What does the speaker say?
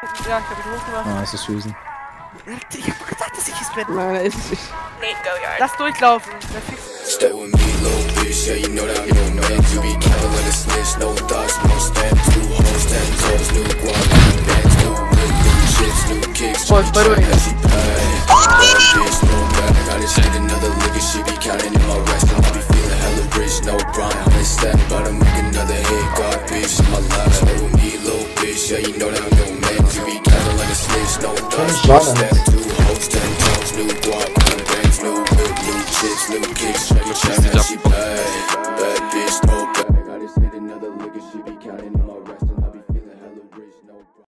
Ja, ich hab ihn hochgemacht. Ah, es ist Susan. Ich hab gesagt, dass ich es bin. Nein, er ist nicht. Nate, go yard. Lass durchlaufen. Das fix- Stay with me, little bitch. Yeah, you know that I'm your man. You be careful like a snitch. No thoughts, no stamps. New hoes, ten toes, new guap, new bands, new whip, new chips, new kicks. Boys, by the way. As she bad. Bad bitch, no bad. I just hit another lick and she be counting in my rest. And I be feeling hella rich, no grind. I'm step, about to make another hit. God, bitch, in my life. Stay with me, little bitch. Yeah, you know that I'm your man. Let's run them. New walk, new bangs, new whip, new new kicks,